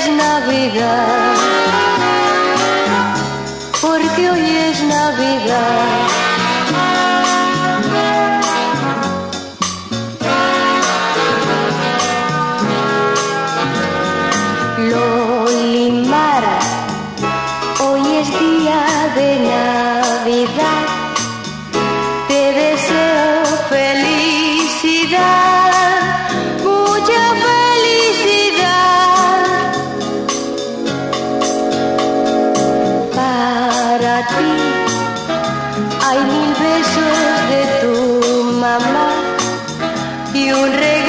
es Navidad, porque hoy es Navidad. Hay mil besos de tu mamá y un regalo.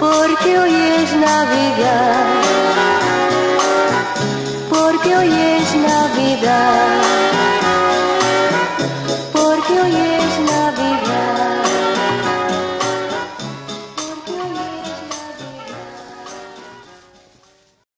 porque hoy es Navidad, porque hoy es Navidad.